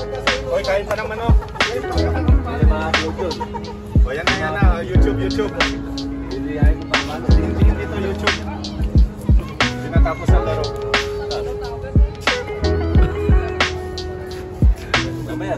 Hoy, kain pa ng manok. May mga YouTube. yun. O yan na, yan na. YouTube, YouTube. Liliyahin ko pa paano. Tingin dito, YouTube. Tinatapos ang laro. Mamaya.